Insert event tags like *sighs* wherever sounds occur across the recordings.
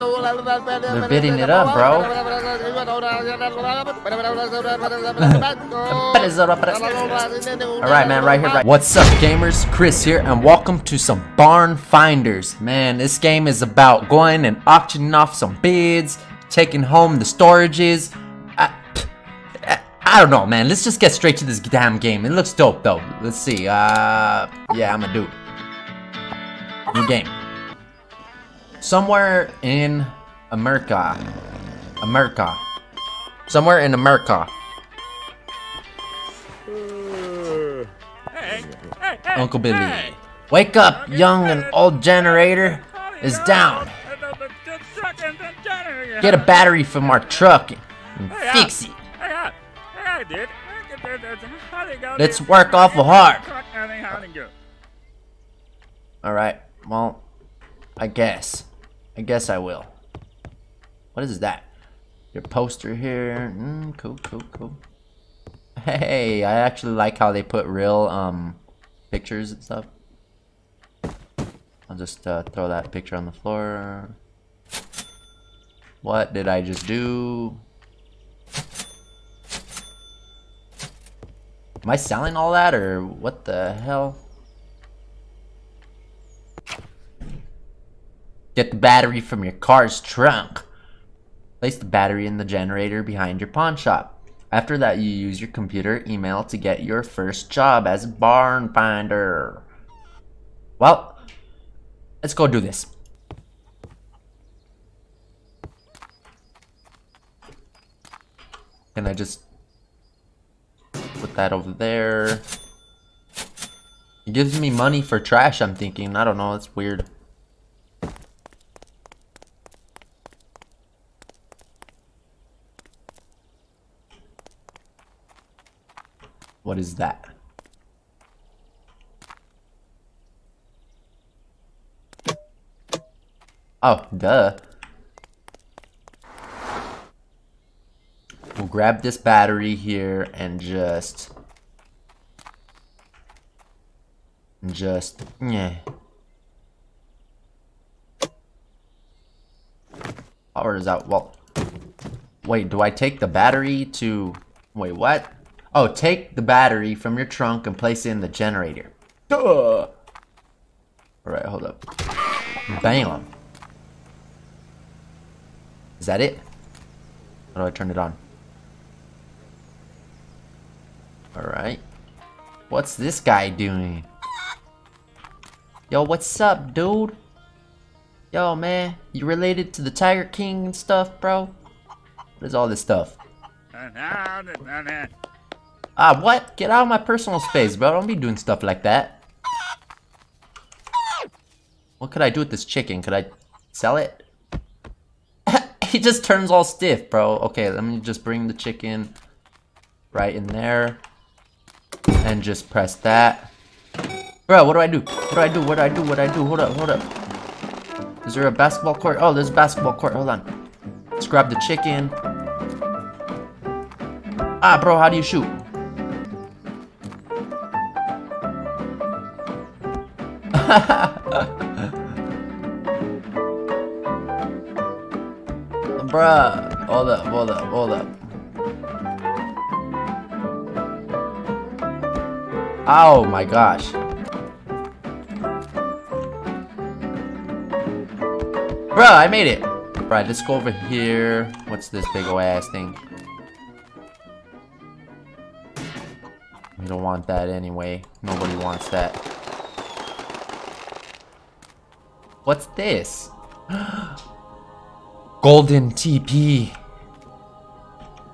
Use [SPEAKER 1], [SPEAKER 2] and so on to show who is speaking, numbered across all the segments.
[SPEAKER 1] They're bidding it up, bro. Alright, man, right here. Right. What's up, gamers? Chris here, and welcome to some Barn Finders. Man, this game is about going and auctioning off some bids, taking home the storages. I, I don't know, man. Let's just get straight to this damn game. It looks dope, though. Let's see. Uh, yeah, I'm do it. New game. Somewhere in America. America. Somewhere in America. Uncle Billy. Wake up, young and old generator is down. Get a battery from our truck and fix it. Let's work awful hard. Alright, well, I guess. I guess I will. What is that? Your poster here. Mm, cool, cool, cool. Hey, I actually like how they put real um pictures and stuff. I'll just uh, throw that picture on the floor. What did I just do? Am I selling all that or what the hell? Get the battery from your car's trunk. Place the battery in the generator behind your pawn shop. After that, you use your computer email to get your first job as a barn finder. Well, let's go do this. Can I just put that over there? It gives me money for trash, I'm thinking. I don't know, it's weird. What is that? Oh, duh. We'll grab this battery here and just... Just... Yeah. Power is out. Well... Wait, do I take the battery to... Wait, what? Oh, take the battery from your trunk and place it in the generator. Duh! Alright, hold up. Bam! Is that it? How do I turn it on? Alright. What's this guy doing? Yo, what's up, dude? Yo, man, you related to the Tiger King and stuff, bro? What is all this stuff? Uh-huh. Ah, what? Get out of my personal space, bro. Don't be doing stuff like that. What could I do with this chicken? Could I sell it? *coughs* he just turns all stiff, bro. Okay, let me just bring the chicken right in there. And just press that. Bro, what do I do? What do I do? What do I do? What do I do? Hold up, hold up. Is there a basketball court? Oh, there's a basketball court. Hold on. Let's grab the chicken. Ah, bro, how do you shoot? *laughs* Bruh, hold up, hold up, hold up. Oh my gosh. Bruh, I made it. Right, let's go over here. What's this big ol' ass thing? We don't want that anyway. Nobody wants that. What's this? *gasps* Golden TP.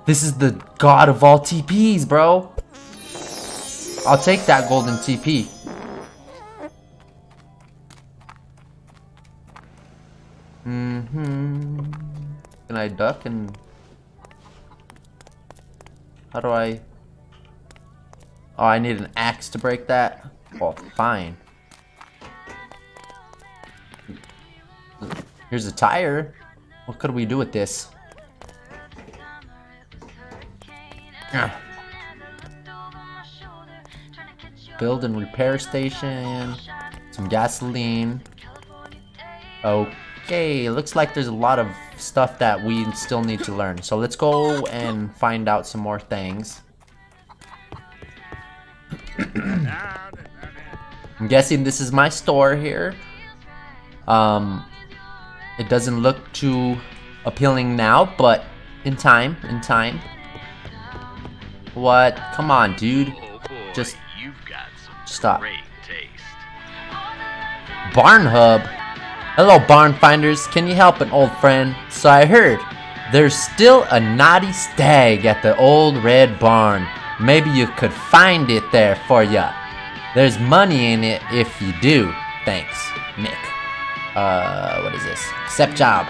[SPEAKER 1] This is the god of all TPs, bro. I'll take that golden TP. Mm-hmm. Can I duck and... How do I... Oh, I need an axe to break that? Oh, fine. Here's a tire. What could we do with this? Ah. Build and repair station. Some gasoline. Okay, looks like there's a lot of stuff that we still need to learn. So let's go and find out some more things. *clears throat* I'm guessing this is my store here. Um, it doesn't look too appealing now, but in time, in time. What? Come on, dude. Just stop. Barn Hub? Hello, barn finders. Can you help an old friend? So I heard there's still a naughty stag at the old red barn. Maybe you could find it there for ya. There's money in it if you do. Thanks, Nick. Uh, what is this? Accept job.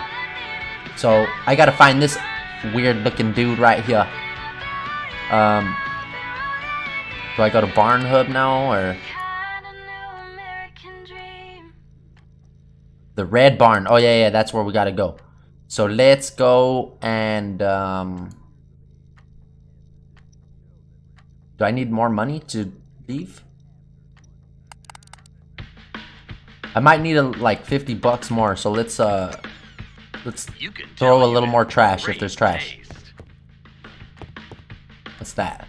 [SPEAKER 1] So I gotta find this weird looking dude right here. Um, do I go to Barn Hub now or? The red barn. Oh, yeah, yeah, that's where we gotta go. So let's go and, um... Do I need more money to leave? I might need a, like 50 bucks more, so let's, uh... Let's throw a little more trash if there's trash. What's that?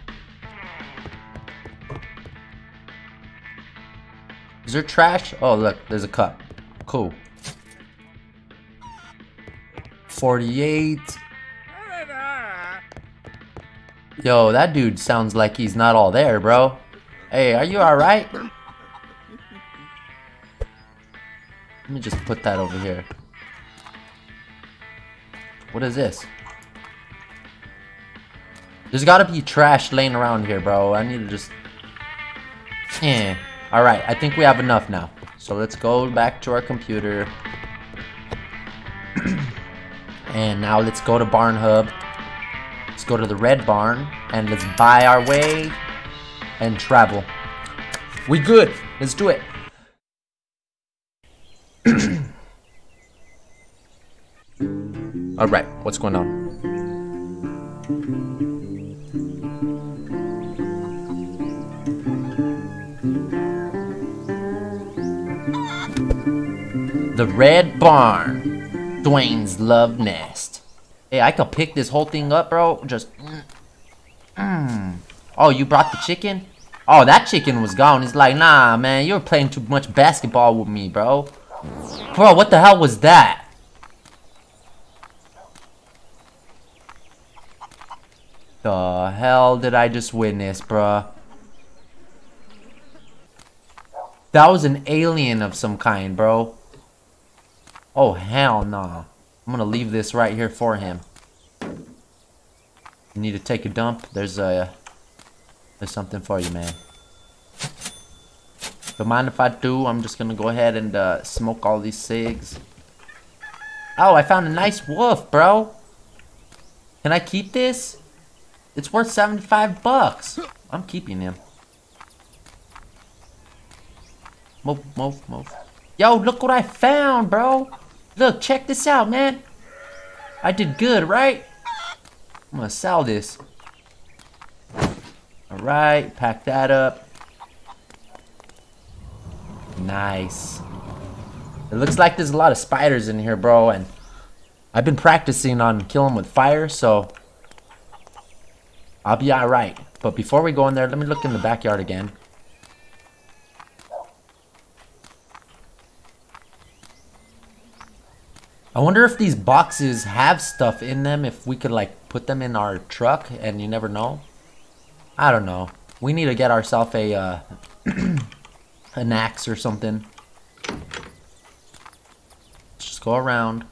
[SPEAKER 1] Is there trash? Oh, look, there's a cup. Cool. 48. Yo, that dude sounds like he's not all there, bro. Hey, are you alright? Let me just put that over here. What is this? There's gotta be trash laying around here, bro. I need to just... Yeah. Alright, I think we have enough now. So let's go back to our computer. *clears throat* And now let's go to Barn Hub. Let's go to the Red Barn and let's buy our way and travel. We good. Let's do it. All right, what's going on? The Red Barn. Dwayne's Love Nest. Hey, I could pick this whole thing up, bro. Just... Mm. Oh, you brought the chicken? Oh, that chicken was gone. He's like, nah, man, you're playing too much basketball with me, bro. Bro, what the hell was that? The hell did I just witness, bro? That was an alien of some kind, bro. Oh, hell no. Nah. I'm gonna leave this right here for him. You need to take a dump? There's a... There's something for you, man. Don't mind if I do. I'm just gonna go ahead and uh, smoke all these cigs. Oh, I found a nice wolf, bro. Can I keep this? It's worth 75 bucks. I'm keeping him. Move, move, move. Yo, look what I found, bro. Look, check this out, man. I did good, right? I'm gonna sell this. Alright, pack that up. Nice. It looks like there's a lot of spiders in here, bro, and I've been practicing on killing with fire, so I'll be alright. But before we go in there, let me look in the backyard again. I wonder if these boxes have stuff in them, if we could like put them in our truck and you never know. I don't know. We need to get ourselves a, uh, *clears throat* an axe or something. Let's just go around.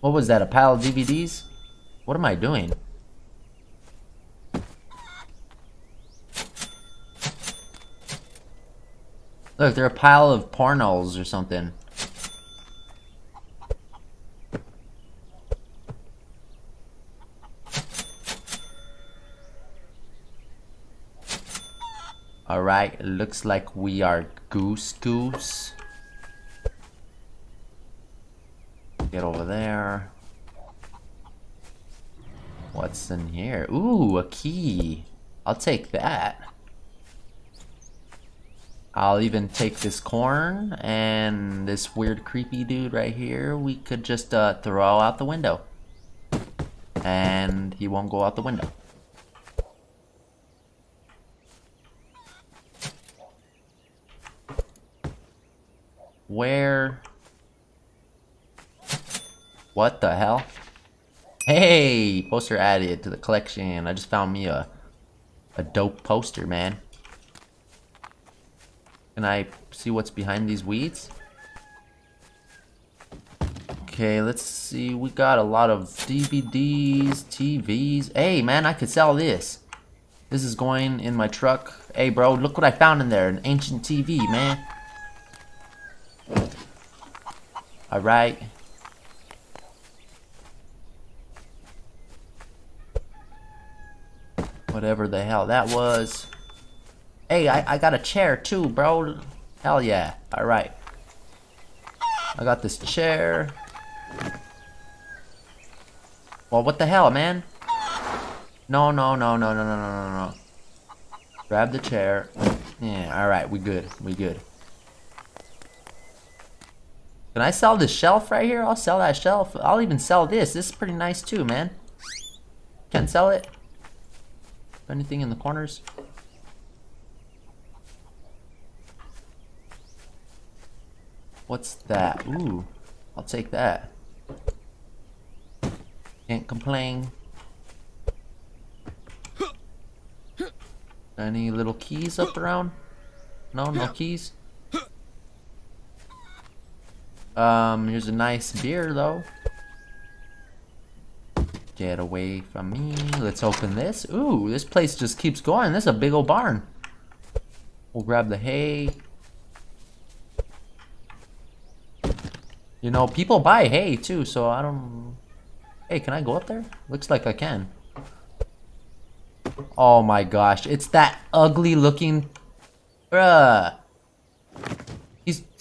[SPEAKER 1] What was that, a pile of DVDs? What am I doing? Look, they're a pile of pornos or something. Alright, looks like we are goose goose. Get over there. What's in here? Ooh, a key. I'll take that. I'll even take this corn and this weird creepy dude right here. We could just uh, throw out the window. And he won't go out the window. Where? What the hell? Hey! Poster added to the collection. I just found me a, a dope poster, man. Can I see what's behind these weeds? Okay, let's see. We got a lot of DVDs, TVs. Hey, man, I could sell this. This is going in my truck. Hey, bro, look what I found in there. An ancient TV, man. Alright. Whatever the hell that was. Hey, I, I got a chair too, bro. Hell yeah. Alright. I got this chair. Well, what the hell, man? No, no, no, no, no, no, no, no, no. Grab the chair. Yeah, alright, we good. We good. Can I sell this shelf right here? I'll sell that shelf. I'll even sell this. This is pretty nice too, man. Can't sell it. Anything in the corners? What's that? Ooh, I'll take that. Can't complain. Any little keys up around? No, no keys? Um, here's a nice beer though. Get away from me. Let's open this. Ooh, this place just keeps going. This is a big old barn. We'll grab the hay. You know, people buy hay too, so I don't... Hey, can I go up there? Looks like I can. Oh my gosh, it's that ugly looking... Bruh.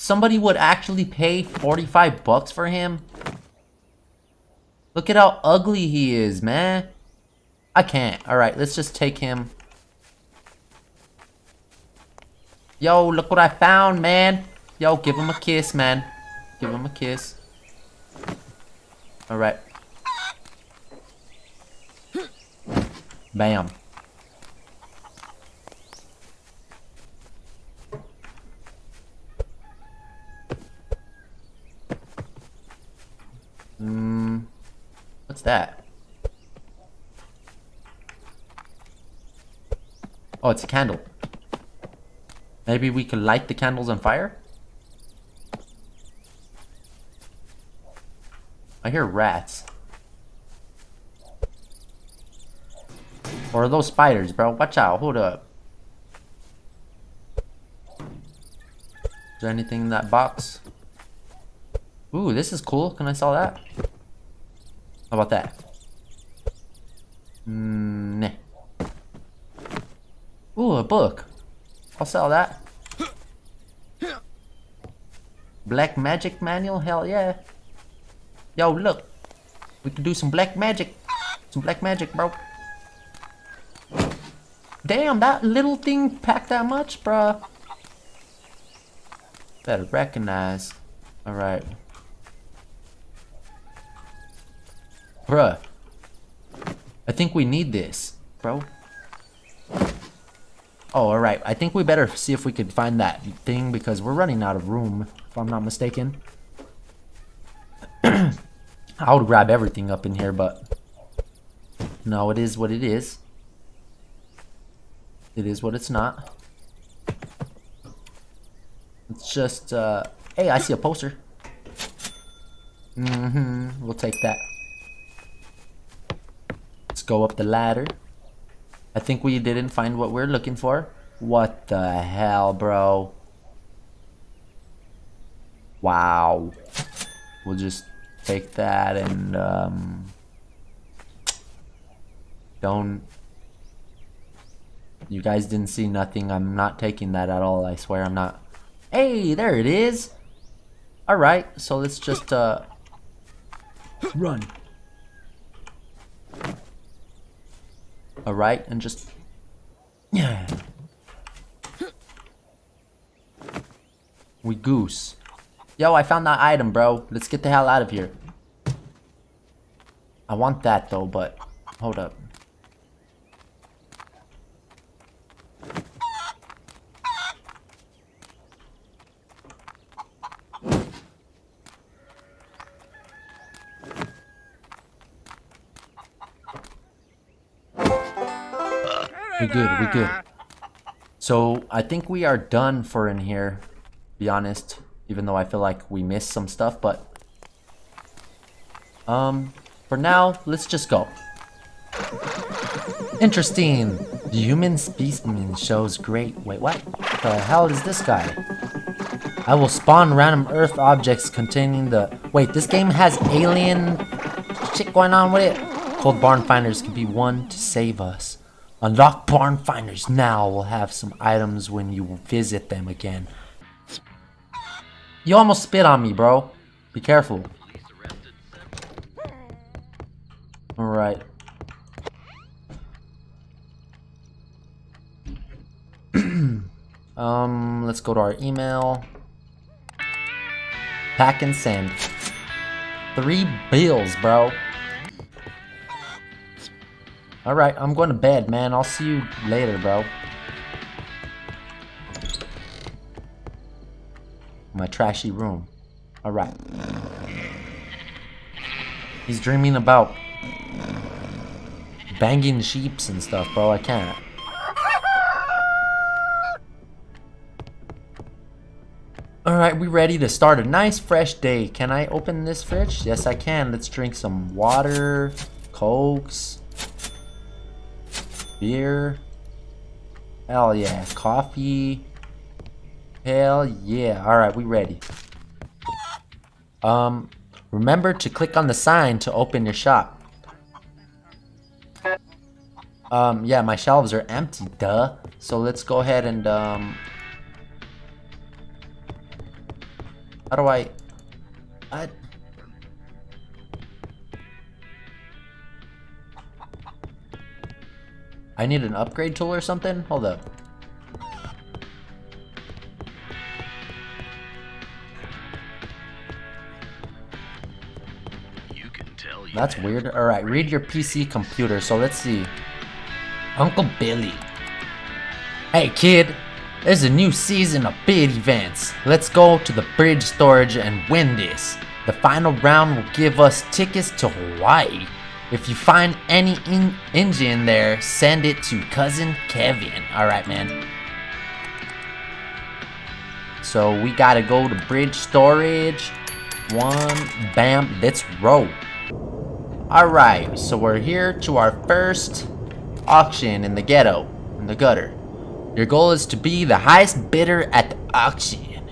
[SPEAKER 1] Somebody would actually pay 45 bucks for him? Look at how ugly he is, man. I can't. Alright, let's just take him. Yo, look what I found, man. Yo, give him a kiss, man. Give him a kiss. Alright. Bam. Hmm. What's that? Oh, it's a candle. Maybe we can light the candles on fire? I hear rats. Or those spiders, bro? Watch out. Hold up. Is there anything in that box? Ooh, this is cool. Can I sell that? How about that? Mm. Ooh, a book. I'll sell that. Black Magic Manual? Hell yeah. Yo, look. We can do some black magic. Some black magic, bro. Damn, that little thing packed that much, bruh. Better recognize. Alright. Bruh. I think we need this, bro. Oh, alright. I think we better see if we could find that thing because we're running out of room, if I'm not mistaken. *clears throat* I would grab everything up in here, but no, it is what it is. It is what it's not. It's just, uh, hey, I see a poster. Mm-hmm, we'll take that. Go up the ladder. I think we didn't find what we're looking for. What the hell, bro? Wow. We'll just take that and um, don't you guys didn't see nothing I'm not taking that at all I swear I'm not hey there it is alright so let's just uh run Alright, and just... Yeah. *sighs* We goose. Yo, I found that item, bro. Let's get the hell out of here. I want that, though, but... Hold up. We good, we good. So, I think we are done for in here, be honest. Even though I feel like we missed some stuff, but... Um, for now, let's just go. Interesting. The human specimen shows great... Wait, what? The hell is this guy? I will spawn random earth objects containing the... Wait, this game has alien shit going on with it? Cold barn finders can be one to save us. Unlock barn finders now. We'll have some items when you visit them again. You almost spit on me, bro. Be careful. Alright. *clears throat* um, let's go to our email. Pack and send. Three bills, bro. Alright, I'm going to bed, man. I'll see you later, bro. My trashy room. Alright. He's dreaming about banging sheeps and stuff, bro. I can't. Alright, we ready to start a nice fresh day. Can I open this fridge? Yes, I can. Let's drink some water, cokes, Beer. Hell yeah. Coffee. Hell yeah. Alright, we ready. Um, remember to click on the sign to open your shop. Um, yeah, my shelves are empty, duh. So let's go ahead and, um... How do I... I... I need an upgrade tool or something? Hold up. That's weird. Alright, read your PC computer. So let's see. Uncle Billy. Hey kid, there's a new season of bid events. Let's go to the bridge storage and win this. The final round will give us tickets to Hawaii. If you find any in engine there, send it to cousin Kevin. Alright, man. So we gotta go to bridge storage. One, bam, let's roll. Alright, so we're here to our first auction in the ghetto, in the gutter. Your goal is to be the highest bidder at the auction.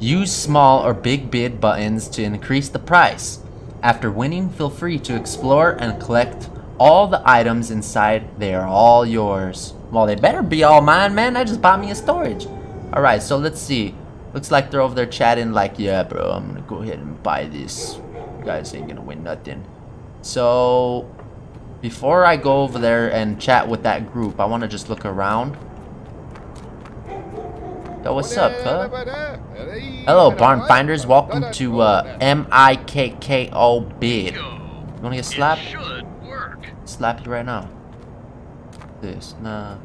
[SPEAKER 1] Use small or big bid buttons to increase the price. After winning, feel free to explore and collect all the items inside. They are all yours. Well, they better be all mine, man. I just bought me a storage. Alright, so let's see. Looks like they're over there chatting like, yeah, bro, I'm gonna go ahead and buy this. You guys ain't gonna win nothing. So, before I go over there and chat with that group, I want to just look around. Yo, what's up, huh? Hello, barn finders. Welcome to uh, M-I-K-K-O bid. You wanna get slapped? Slap you right now. This, nah.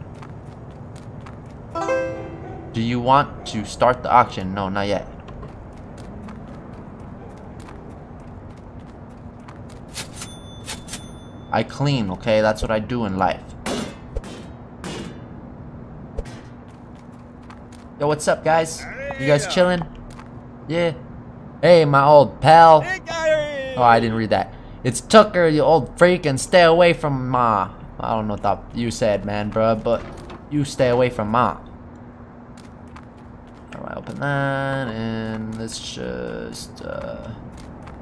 [SPEAKER 1] Do you want to start the auction? No, not yet. I clean, okay? That's what I do in life. Yo, what's up, guys? You guys chilling? Yeah. Hey, my old pal. Oh, I didn't read that. It's Tucker, you old freak, and stay away from Ma. I don't know what that you said, man, bro, but you stay away from Ma. Alright, open that, and let's just, uh,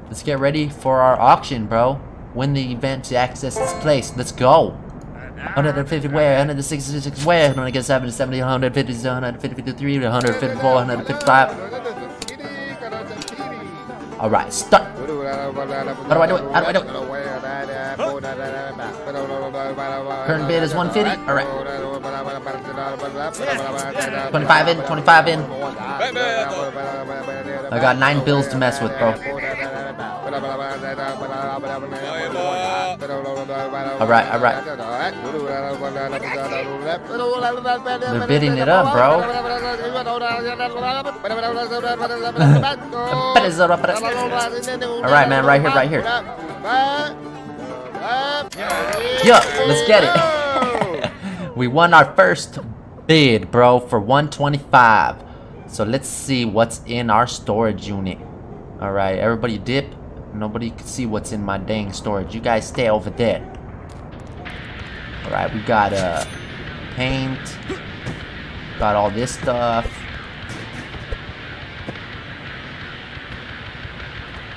[SPEAKER 1] let's get ready for our auction, bro. Win the event to access this place. Let's go. 150 where, 166 where, 170, 70, 150, 153, 154, 155. Alright, start. How do I do it? How do I do it? Current bid is 150. All right. 25 in, 25 in. I got nine bills to mess with, bro. Alright, alright. They're bidding it up, bro. alright, man, right here, right here. Yo, let's get it. *laughs* we won our first bid, bro, for 125. So let's see what's in our storage unit. Alright, everybody dip. Nobody can see what's in my dang storage. You guys stay over there. Alright, we got uh, paint. Got all this stuff.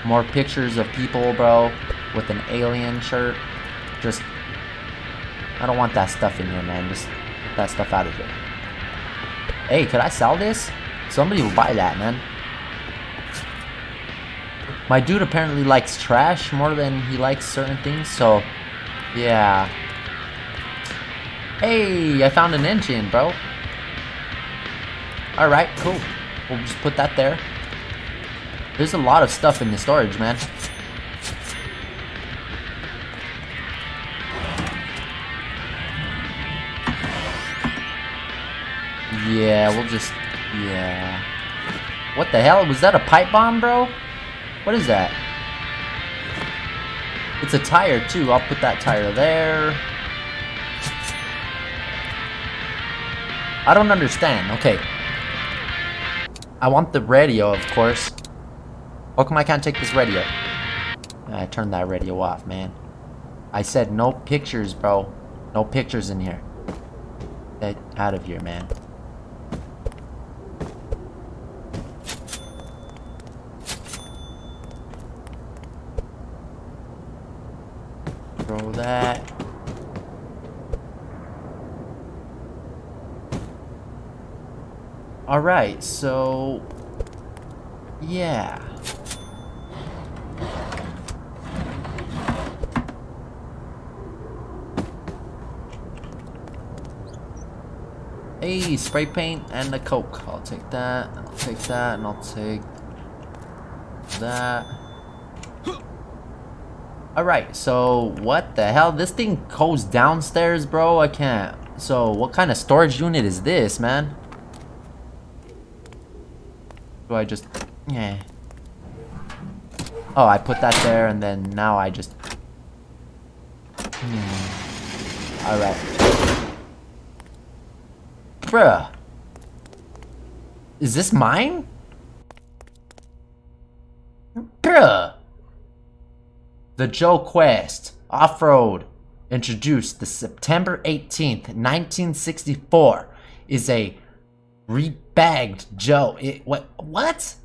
[SPEAKER 1] More pictures of people, bro, with an alien shirt. Just, I don't want that stuff in here, man. Just get that stuff out of here. Hey, could I sell this? Somebody will buy that, man. My dude apparently likes trash more than he likes certain things, so yeah. Hey, I found an engine, bro. Alright, cool. We'll just put that there. There's a lot of stuff in the storage, man. *laughs* Yeah, we'll just... Yeah. What the hell? Was that a pipe bomb, bro? What is that? It's a tire, too. I'll put that tire there. I don't understand. Okay. I want the radio, of course. How come I can't take this radio? I turned that radio off, man. I said no pictures, bro. No pictures in here. Get out of here, man. Throw that. Alright, so... Yeah. Hey, spray paint and the coke. I'll take that, I'll take that, and I'll take that. Alright, so what the hell? This thing goes downstairs, bro? I can't. So what kind of storage unit is this, man? Do I just... Yeah. Oh, I put that there and then now I just... Hmm. Alright. Bruh. Is this mine? Bruh. The Joe Quest Off-Road, introduced the September 18th, 1964, is a rebagged Joe. It, what? What?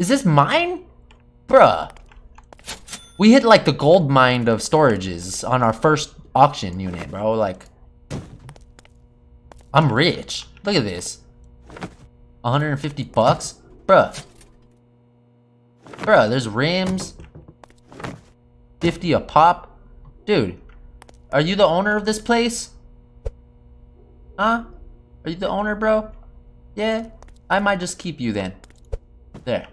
[SPEAKER 1] Is this mine? Bruh. We hit like the gold mine of storages on our first auction unit, bro. Like, I'm rich. Look at this. 150 bucks? Bruh. Bruh, there's rims. 50 a pop. Dude, are you the owner of this place? Huh? Are you the owner, bro? Yeah? I might just keep you then. There.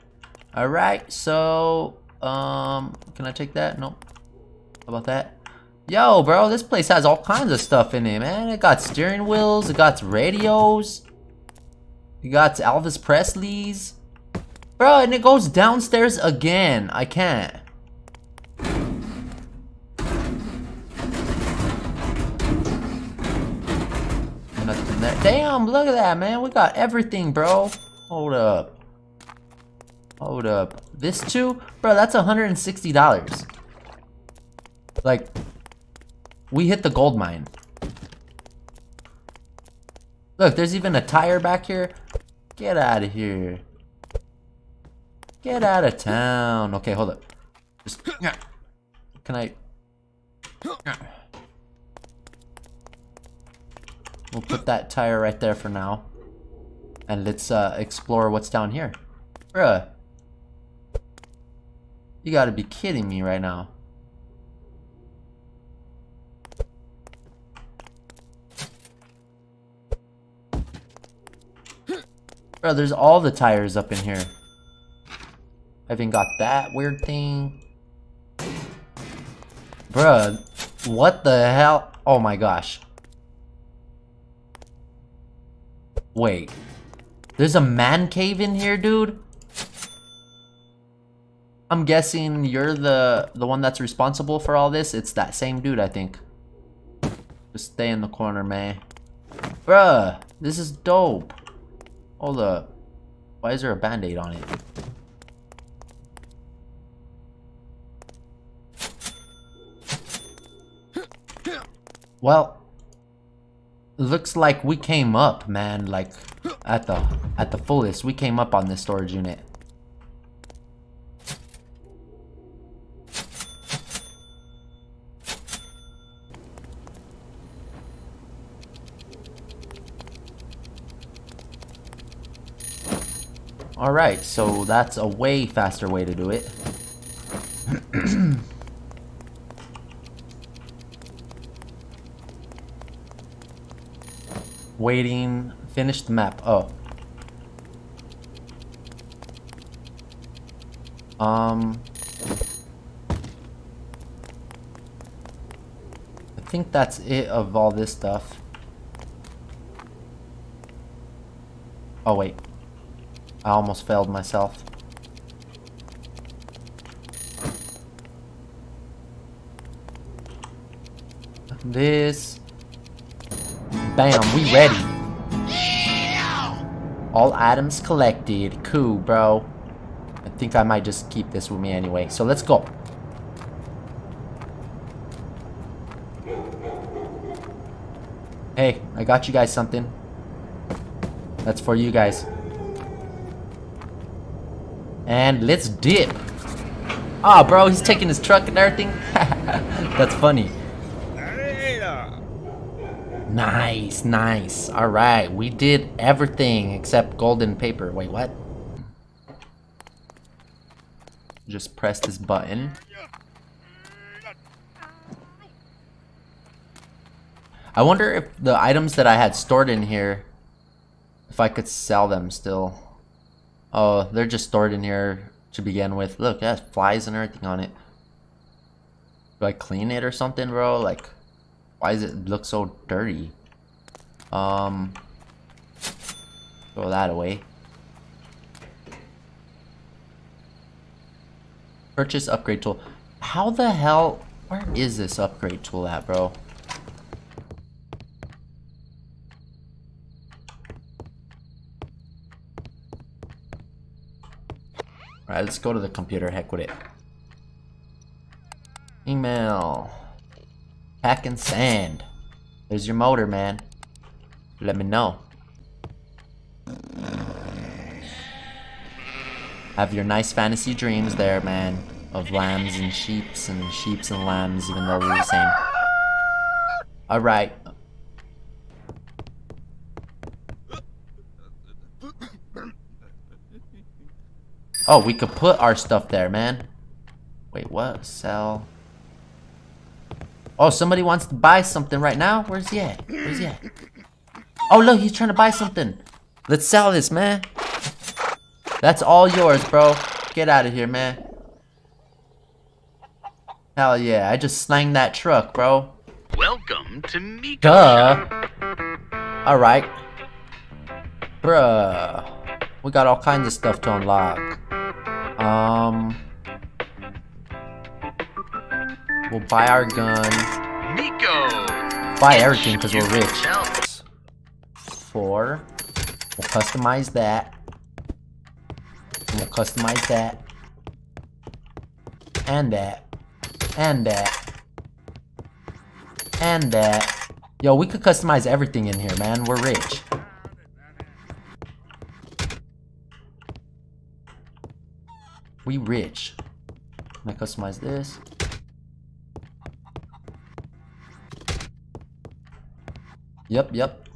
[SPEAKER 1] Alright, so... Um, can I take that? Nope. How about that? Yo, bro, this place has all kinds of stuff in it, man. It got steering wheels, it got radios. It got Elvis Presley's. Bro, and it goes downstairs again. I can't. Damn, look at that, man. We got everything, bro. Hold up. Hold up. This too? Bro, that's $160. Like, we hit the gold mine. Look, there's even a tire back here. Get out of here. Get out of town. Okay, hold up. Just, can I... We'll put that tire right there for now. And let's uh, explore what's down here. Bruh. You gotta be kidding me right now. Bro, there's all the tires up in here. I even got that weird thing. Bruh, what the hell? Oh my gosh. Wait. There's a man cave in here, dude? I'm guessing you're the the one that's responsible for all this. It's that same dude, I think. Just stay in the corner, man. Bruh, this is dope. Hold up. Why is there a band-aid on it? Well, looks like we came up, man, like at the at the fullest. We came up on this storage unit. Alright, so that's a way faster way to do it. *clears throat* Waiting, finish the map. Oh. Um. I think that's it of all this stuff. Oh wait. I almost failed myself. This. Bam, we ready. All items collected. Cool, bro. I think I might just keep this with me anyway. So let's go. Hey, I got you guys something. That's for you guys. And let's dip. Oh, bro, he's taking his truck and everything. *laughs* That's funny. Nice, nice. Alright, we did everything except golden paper. Wait, what? Just press this button. I wonder if the items that I had stored in here, if I could sell them still. Oh, they're just stored in here to begin with. Look, it has flies and everything on it. Do I clean it or something, bro? Like, why does it look so dirty? Um, throw that away. Purchase upgrade tool. How the hell, where is this upgrade tool at, bro? Alright, let's go to the computer. Heck with it. Email. Pack and sand. There's your motor, man. Let me know. Have your nice fantasy dreams there, man. Of lambs and sheeps and sheeps and lambs, even though they're the same. Alright, Oh, we could put our stuff there, man. Wait, what? Sell. Oh, somebody wants to buy something right now? Where's he at? Where's he at? Oh, look, he's trying to buy something. Let's sell this, man. That's all yours, bro. Get out of here, man. Hell yeah, I just slanged that truck, bro.
[SPEAKER 2] Welcome to Miko.
[SPEAKER 1] Duh. Alright. Bruh. We got all kinds of stuff to unlock. Um, we'll buy our gun.
[SPEAKER 2] Miko.
[SPEAKER 1] Buy everything because we're rich. Four. We'll customize that. We'll customize that. And that. And that. And that. Yo, we could customize everything in here, man. We're rich. We rich. Can I customize this? Yep, yep.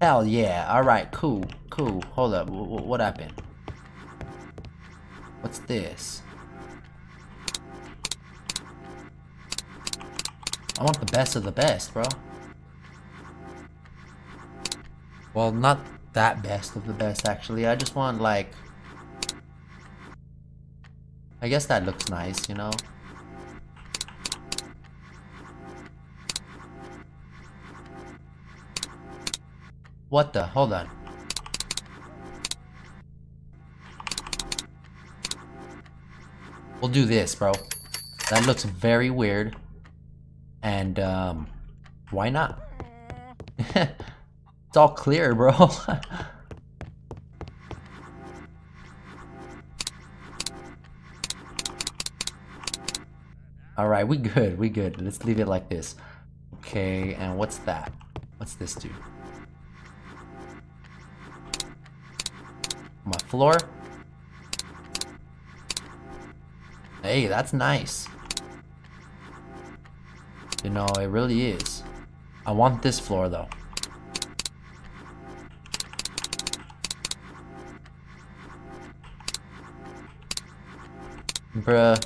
[SPEAKER 1] Hell yeah. Alright, cool, cool. Hold up. W what happened? What's this? I want the best of the best, bro. Well, not that best of the best, actually. I just want, like... I guess that looks nice, you know? What the? Hold on. We'll do this, bro. That looks very weird. And, um, why not? *laughs* it's all clear, bro. *laughs* Alright, we good, we good. Let's leave it like this. Okay, and what's that? What's this do? My floor? Hey, that's nice. You know, it really is. I want this floor though. Bruh.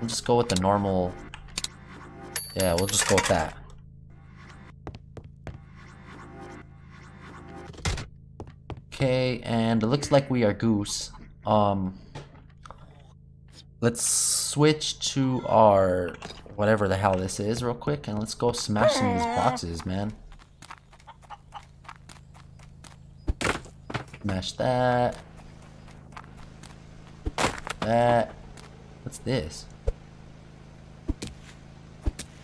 [SPEAKER 1] We'll just go with the normal... Yeah, we'll just go with that. And it looks like we are goose. Um, let's switch to our whatever the hell this is real quick, and let's go smash some of these boxes, man. Smash that. That. What's this?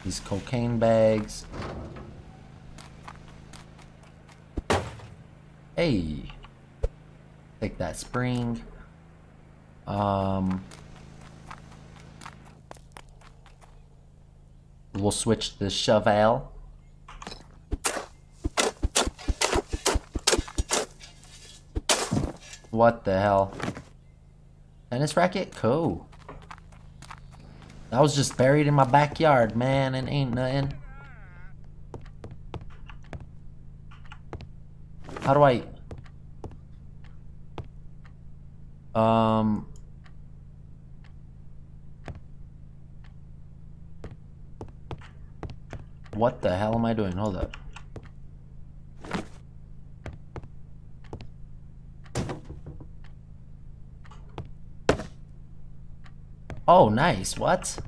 [SPEAKER 1] These cocaine bags. Hey. Take that spring. Um, we'll switch the shovel. What the hell? Tennis racket? Cool. That was just buried in my backyard, man, and ain't nothing. How do I... Um... What the hell am I doing? Hold up. Oh, nice. What?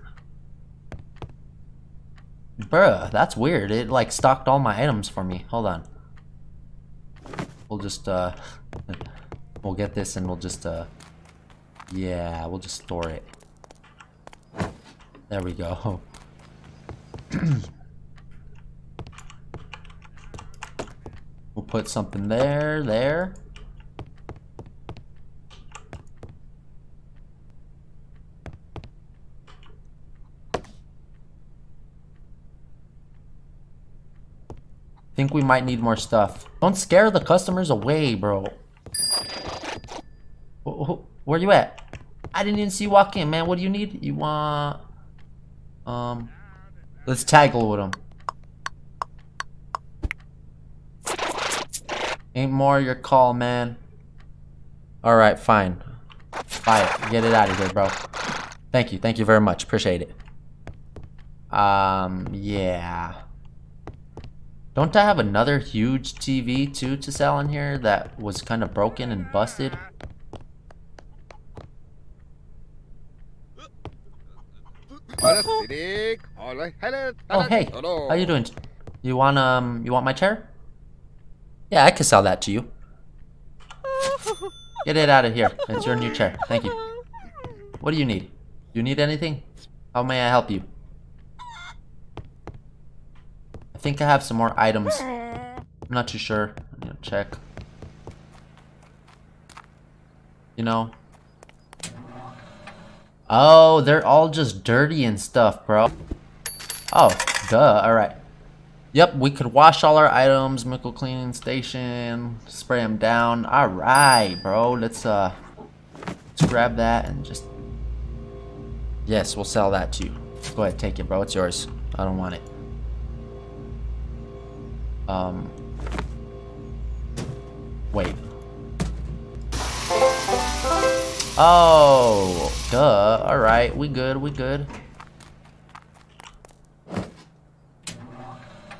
[SPEAKER 1] Bruh, that's weird. It, like, stocked all my items for me. Hold on. We'll just, uh... we'll get this and we'll just, uh... Yeah, we'll just store it. There we go. *clears throat* we'll put something there, there. Think we might need more stuff. Don't scare the customers away, bro. Oh, oh. Where you at? I didn't even see you walk in, man. What do you need? You want... Um... Let's tackle with him. Ain't more your call, man. Alright, fine. Buy it. Get it out of here, bro. Thank you. Thank you very much. Appreciate it. Um, yeah. Don't I have another huge TV too to sell in here that was kind of broken and busted? Oh hey, how you doing? You want um, you want my chair? Yeah, I can sell that to you. *laughs* Get it out of here. It's your new chair. Thank you. What do you need? Do you need anything? How may I help you? I think I have some more items. I'm not too sure. I need to check. You know. Oh, they're all just dirty and stuff, bro. Oh, duh. Alright. Yep, we could wash all our items, Mickle cleaning station, spray them down. Alright, bro. Let's, uh, let's grab that and just... Yes, we'll sell that to you. Go ahead, take it, bro. It's yours. I don't want it. Um, wait. Oh, duh. Alright, we good, we good.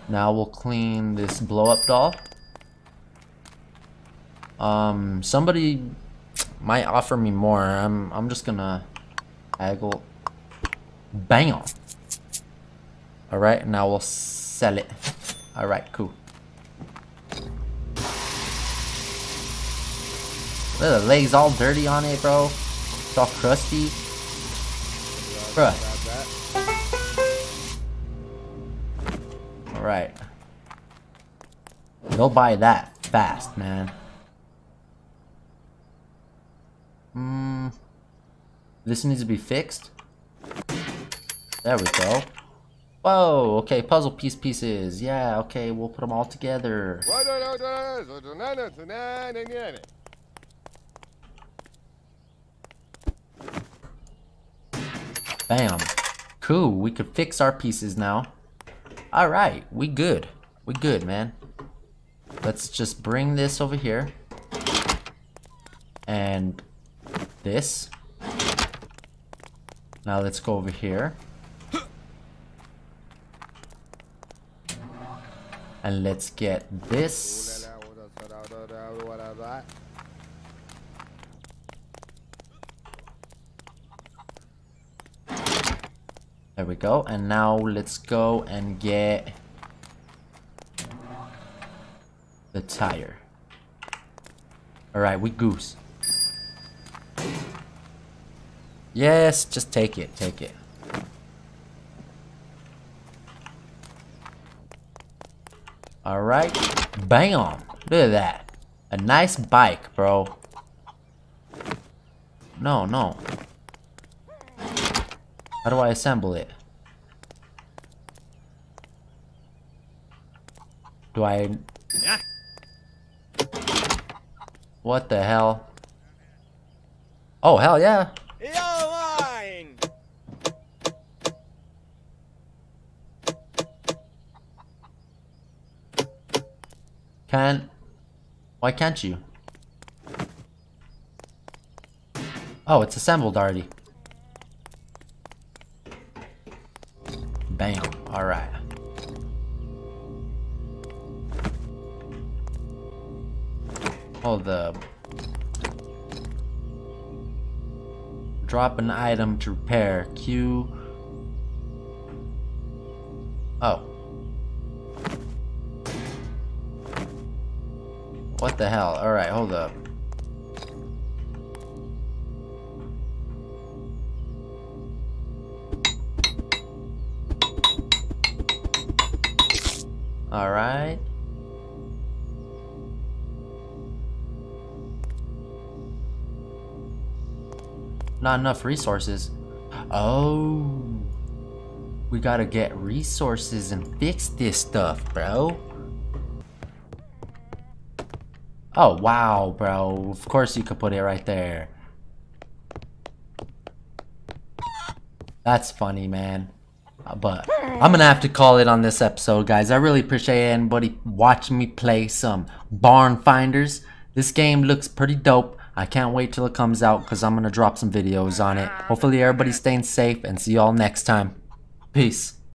[SPEAKER 1] Now we'll clean this blow-up doll. Um, somebody might offer me more. I'm I'm just gonna haggle. Bam. All right, now we'll sell it. All right, cool. Look the legs all dirty on it, bro. It's all crusty. Bruh. Alright. They'll buy that fast, man. Hmm. This needs to be fixed. There we go. Whoa, okay, puzzle piece pieces. Yeah, okay, we'll put them all together. Bam. Cool, we could fix our pieces now. Alright, we good. We good, man. Let's just bring this over here. And this. Now let's go over here. And let's get this. There we go. And now let's go and get the tire. Alright, we goose. Yes, just take it, take it. Alright, bam! Look at that. A nice bike, bro. No, no. How do I assemble it? Do I... What the hell? Oh, hell yeah. Can... Why can't you? Oh, it's assembled already. Bam. Alright. Hold oh, up. Drop an item to repair. Q. Oh. What the hell? Alright, hold up. Alright. Not enough resources. Oh. We gotta get resources and fix this stuff, bro. Oh, wow, bro. Of course you could put it right there. That's funny, man. But I'm gonna have to call it on this episode, guys. I really appreciate anybody watching me play some Barn Finders. This game looks pretty dope. I can't wait till it comes out because I'm gonna drop some videos on it. Hopefully everybody's staying safe and see y'all next time. Peace.